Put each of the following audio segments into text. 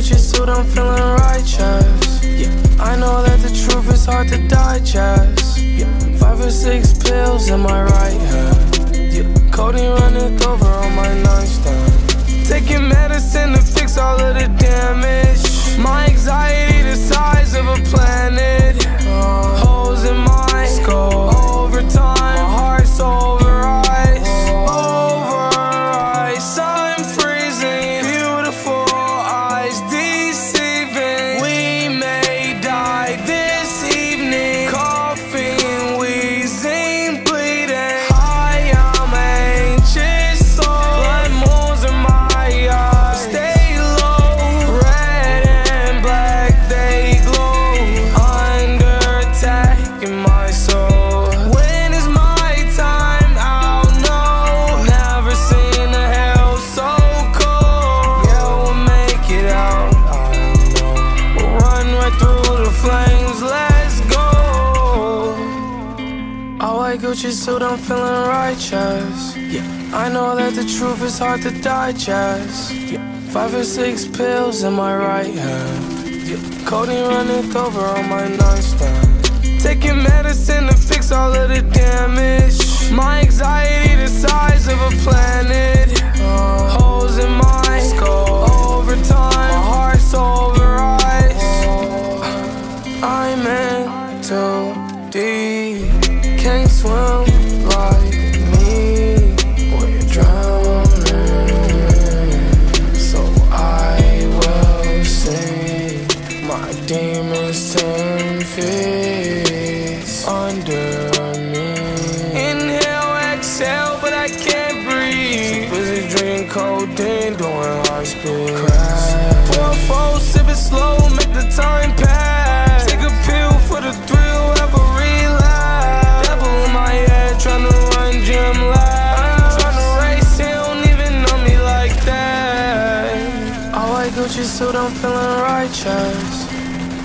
Gucci suit, I'm feeling righteous. Yeah. I know that the truth is hard to digest. Yeah. Five or six pills in my right hand. Yeah. Codeine running over on my nightstand. Taking medicine to Gucci suit, I'm feeling righteous. Yeah, I know that the truth is hard to digest. Yeah, five or six pills in my right hand. Yeah, codeine running over on my nightstand. Taking medicine to fix all of the damage. My my demons ten feet under me. Inhale, exhale, but I can't breathe. Busy drinking codeine, doing high speed. Crash. Pour four, sip it slow, make the time pass. Take a pill for the thrill, have a relapse. Devil in my head, tryna run gym laps. Tryna race, he don't even know me like that. I wear Gucci suit, I'm feeling righteous.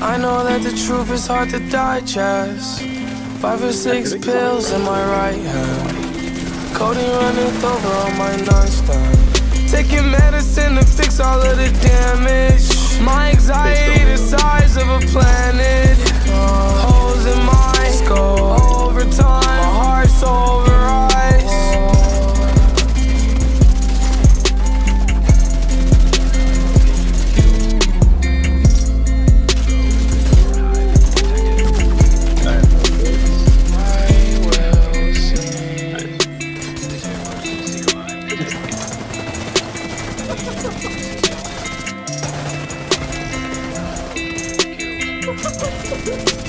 I know that the truth is hard to digest. Five or six pills in my right hand. Codeine running over on my nightstand. Taking medicine to fix all of the damage. My anxiety the size of a planet. See.